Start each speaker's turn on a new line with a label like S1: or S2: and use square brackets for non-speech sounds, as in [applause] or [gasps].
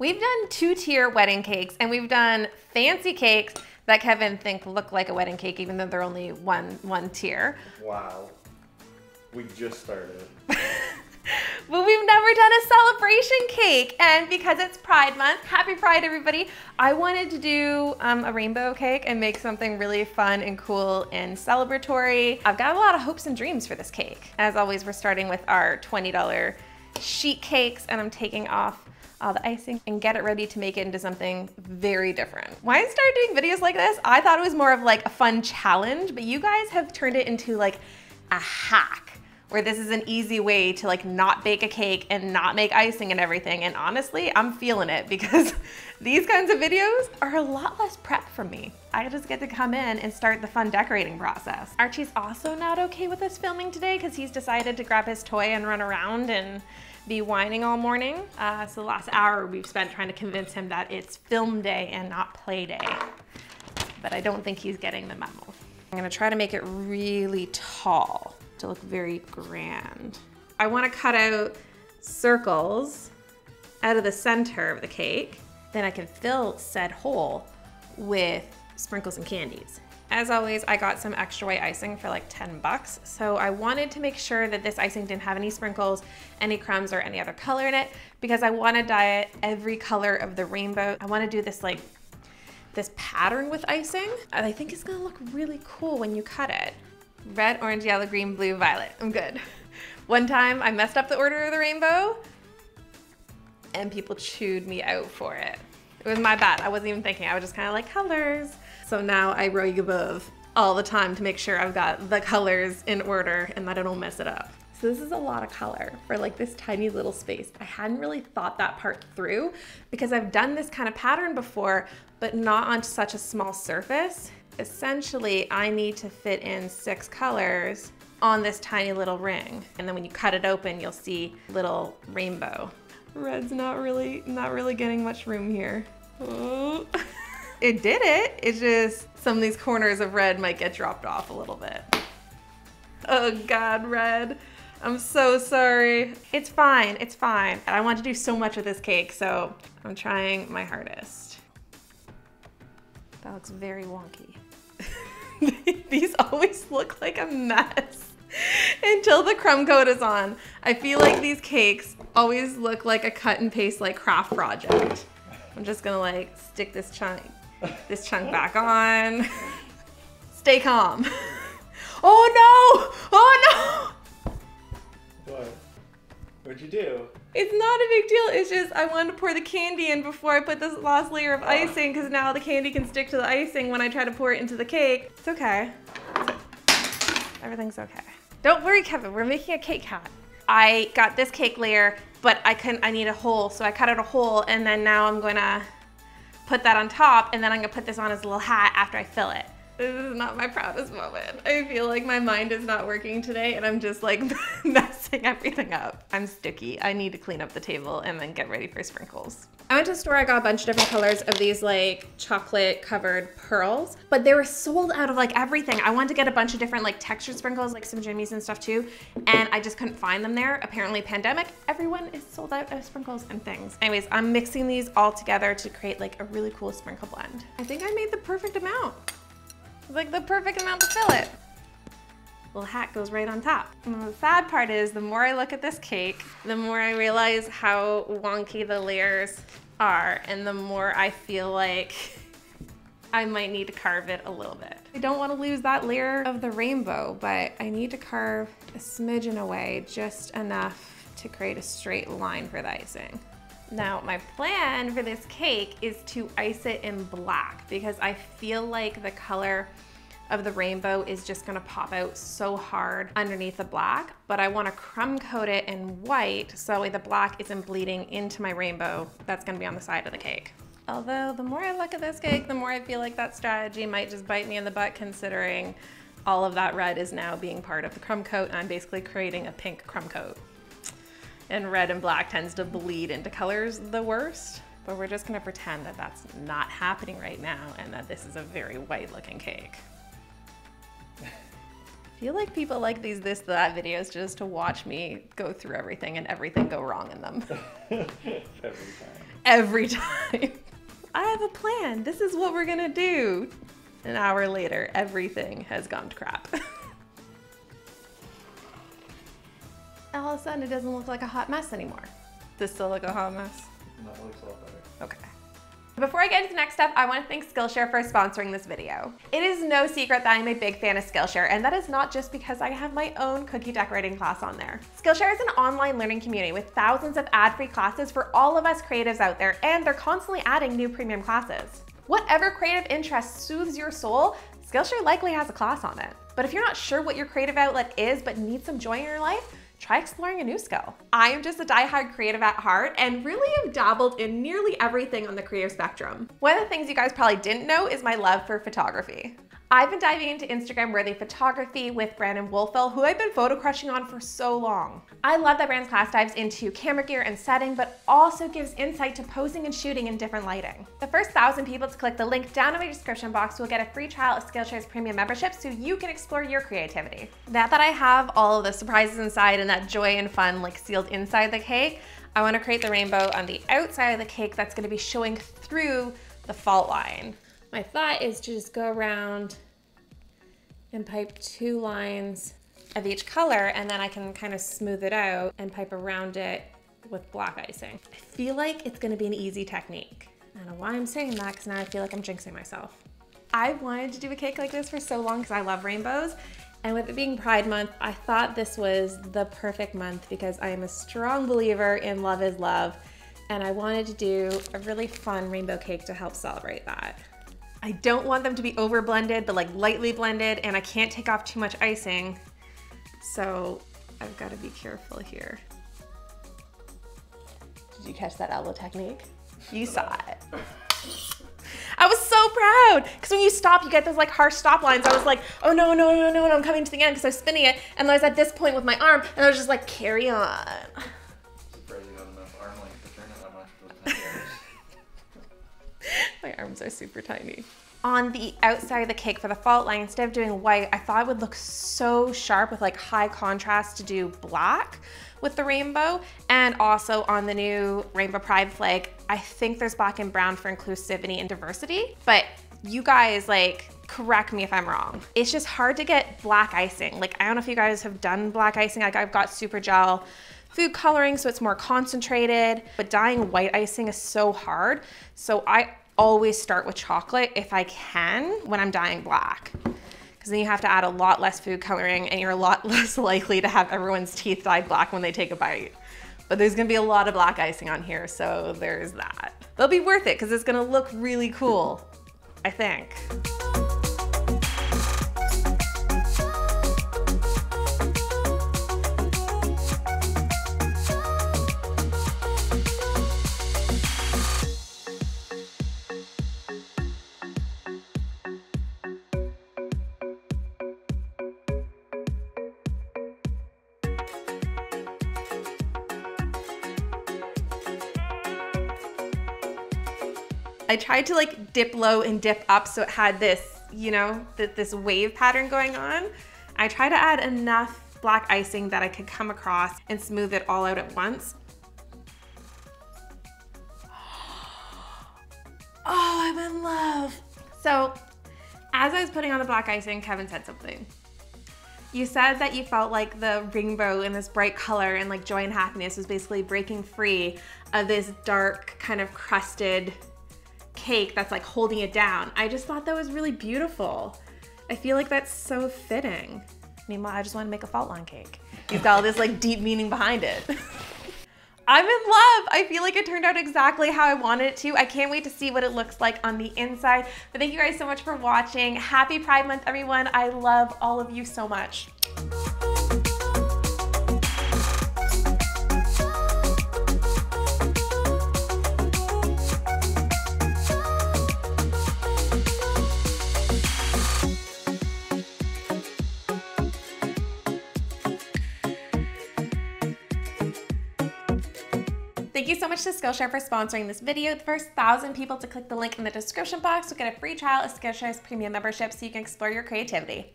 S1: We've done two tier wedding cakes and we've done fancy cakes that Kevin think look like a wedding cake even though they're only one one tier.
S2: Wow. We just started. [laughs]
S1: but we've never done a celebration cake. And because it's Pride Month, happy Pride everybody, I wanted to do um, a rainbow cake and make something really fun and cool and celebratory. I've got a lot of hopes and dreams for this cake. As always, we're starting with our $20 sheet cakes and I'm taking off all the icing and get it ready to make it into something very different. When I started doing videos like this, I thought it was more of like a fun challenge, but you guys have turned it into like a hack where this is an easy way to like not bake a cake and not make icing and everything. And honestly, I'm feeling it [laughs] because these kinds of videos are a lot less prep for me. I just get to come in and start the fun decorating process. Archie's also not okay with us filming today because he's decided to grab his toy and run around and be whining all morning. Uh, so the last hour we've spent trying to convince him that it's film day and not play day. But I don't think he's getting the memo. I'm gonna try to make it really tall to look very grand. I wanna cut out circles out of the center of the cake. Then I can fill said hole with sprinkles and candies. As always, I got some extra white icing for like 10 bucks. So I wanted to make sure that this icing didn't have any sprinkles, any crumbs, or any other color in it because I want to dye it every color of the rainbow. I want to do this like this pattern with icing. I think it's gonna look really cool when you cut it. Red, orange, yellow, green, blue, violet. I'm good. [laughs] One time I messed up the order of the rainbow and people chewed me out for it. It was my bad. I wasn't even thinking. I was just kind of like colors. So now I roll above all the time to make sure I've got the colors in order and that I don't mess it up. So this is a lot of color for like this tiny little space. I hadn't really thought that part through because I've done this kind of pattern before, but not on such a small surface. Essentially, I need to fit in six colors on this tiny little ring. And then when you cut it open, you'll see little rainbow. Red's not really, not really getting much room here. Oh. [laughs] it did it. It's just some of these corners of red might get dropped off a little bit. Oh God, red. I'm so sorry. It's fine, it's fine. I want to do so much with this cake, so I'm trying my hardest. That looks very wonky. [laughs] These always look like a mess [laughs] until the crumb coat is on. I feel like these cakes always look like a cut and paste like craft project. I'm just gonna like stick this chunk this chunk back on. Stay calm. Oh no! Oh
S2: no! What? What'd you do?
S1: It's not a big deal. It's just I wanted to pour the candy in before I put this last layer of ah. icing because now the candy can stick to the icing when I try to pour it into the cake. It's okay. Everything's okay. Don't worry, Kevin. We're making a cake hat. I got this cake layer, but I couldn't, I need a hole. So I cut out a hole and then now I'm gonna put that on top and then I'm gonna put this on as a little hat after I fill it. This is not my proudest moment. I feel like my mind is not working today and I'm just like [laughs] messing everything up. I'm sticky. I need to clean up the table and then get ready for sprinkles. I went to the store, I got a bunch of different colors of these like chocolate covered pearls, but they were sold out of like everything. I wanted to get a bunch of different like textured sprinkles, like some jimmies and stuff too, and I just couldn't find them there. Apparently pandemic, everyone is sold out of sprinkles and things. Anyways, I'm mixing these all together to create like a really cool sprinkle blend. I think I made the perfect amount. Like the perfect amount to fill it little hat goes right on top. And the sad part is the more I look at this cake, the more I realize how wonky the layers are and the more I feel like [laughs] I might need to carve it a little bit. I don't want to lose that layer of the rainbow, but I need to carve a smidgen away, just enough to create a straight line for the icing. Now, my plan for this cake is to ice it in black because I feel like the color of the rainbow is just gonna pop out so hard underneath the black, but I wanna crumb coat it in white so the black isn't bleeding into my rainbow that's gonna be on the side of the cake. Although the more I look at this cake, the more I feel like that strategy might just bite me in the butt considering all of that red is now being part of the crumb coat and I'm basically creating a pink crumb coat. And red and black tends to bleed into colors the worst, but we're just gonna pretend that that's not happening right now and that this is a very white looking cake I feel like people like these this that videos just to watch me go through everything and everything go wrong in them. [laughs]
S2: Every time.
S1: every time. [laughs] I have a plan. This is what we're gonna do. An hour later, everything has gone to crap. [laughs] All of a sudden, it doesn't look like a hot mess anymore. Does still look a hot mess?
S2: No, it looks a lot better.
S1: Okay. Before I get into the next step, I want to thank Skillshare for sponsoring this video. It is no secret that I'm a big fan of Skillshare, and that is not just because I have my own cookie decorating class on there. Skillshare is an online learning community with thousands of ad-free classes for all of us creatives out there, and they're constantly adding new premium classes. Whatever creative interest soothes your soul, Skillshare likely has a class on it. But if you're not sure what your creative outlet is but need some joy in your life, try exploring a new skill. I am just a die-hard creative at heart and really have dabbled in nearly everything on the creative spectrum. One of the things you guys probably didn't know is my love for photography. I've been diving into Instagram worthy photography with Brandon Woelfel, who I've been photo crushing on for so long. I love that Brand's class dives into camera gear and setting, but also gives insight to posing and shooting in different lighting. The first thousand people to click the link down in my description box will get a free trial of Skillshare's premium membership so you can explore your creativity. Now that I have all of the surprises inside and that joy and fun like sealed inside the cake, I wanna create the rainbow on the outside of the cake that's gonna be showing through the fault line. My thought is to just go around and pipe two lines of each color and then I can kind of smooth it out and pipe around it with black icing. I feel like it's gonna be an easy technique. I don't know why I'm saying that because now I feel like I'm jinxing myself. I've wanted to do a cake like this for so long because I love rainbows and with it being Pride Month, I thought this was the perfect month because I am a strong believer in love is love and I wanted to do a really fun rainbow cake to help celebrate that. I don't want them to be over blended, but like lightly blended, and I can't take off too much icing. So I've got to be careful here. Did you catch that elbow technique? You saw it. I was so proud because when you stop, you get those like harsh stop lines. I was like, oh no, no, no, no, no, I'm coming to the end because I was spinning it. And I was at this point with my arm and I was just like, carry on. My arms are super tiny. On the outside of the cake for the fault line, instead of doing white, I thought it would look so sharp with like high contrast to do black with the rainbow. And also on the new Rainbow Pride flag, I think there's black and brown for inclusivity and diversity. But you guys like, correct me if I'm wrong. It's just hard to get black icing. Like, I don't know if you guys have done black icing. Like I've got super gel food coloring, so it's more concentrated, but dyeing white icing is so hard. So I always start with chocolate if I can when I'm dyeing black. Because then you have to add a lot less food coloring and you're a lot [laughs] less likely to have everyone's teeth dyed black when they take a bite. But there's gonna be a lot of black icing on here, so there's that. They'll be worth it because it's gonna look really cool, I think. I tried to like dip low and dip up so it had this, you know, th this wave pattern going on. I tried to add enough black icing that I could come across and smooth it all out at once. [gasps] Oh, I'm in love. So as I was putting on the black icing, Kevin said something. You said that you felt like the rainbow in this bright color and like joy and happiness was basically breaking free of this dark kind of crusted cake that's like holding it down. I just thought that was really beautiful. I feel like that's so fitting. Meanwhile, I just want to make a fault line cake. You've got all this like deep meaning behind it. [laughs] I'm in love. I feel like it turned out exactly how I wanted it to. I can't wait to see what it looks like on the inside. But thank you guys so much for watching. Happy Pride Month, everyone. I love all of you so much. Thank you so much to Skillshare for sponsoring this video. The first thousand people to click the link in the description box will get a free trial of Skillshare's premium membership so you can explore your creativity.